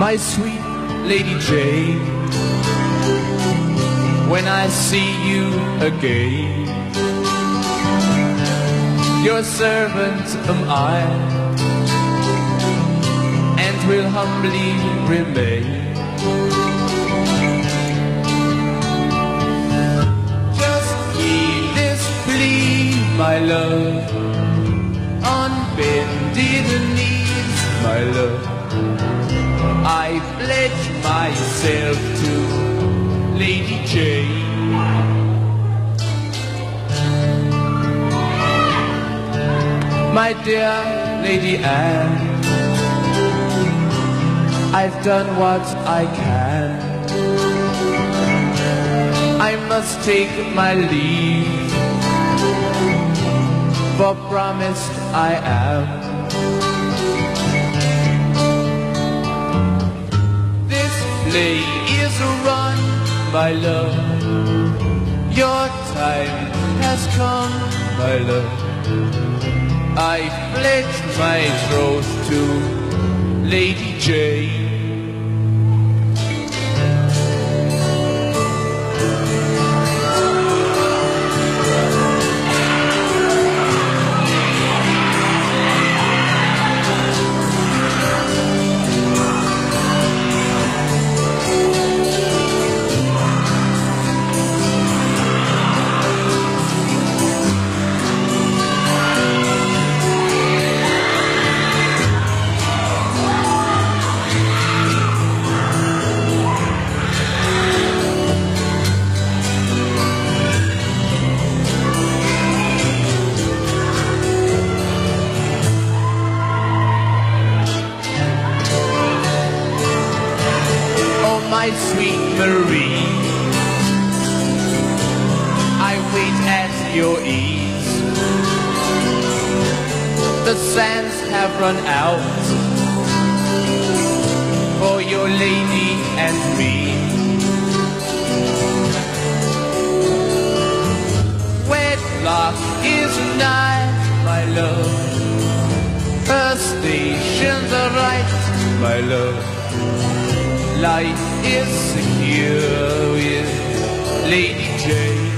my sweet Lady Jane, when I see you again, your servant am I, and will humbly remain. Just heed this plea, my love, on bended knees, my love. Pledge myself to Lady Jane. My dear Lady Anne, I've done what I can. I must take my leave, for promised I am. Play is run, my love. Your time has come, my love. I pledge my troth to Lady Jane. Sweet Marie, I wait at your ease. The sands have run out for your lady and me. Wedlock is nigh, my love. Her stations are right, my love. Life is secure with Lady Jane.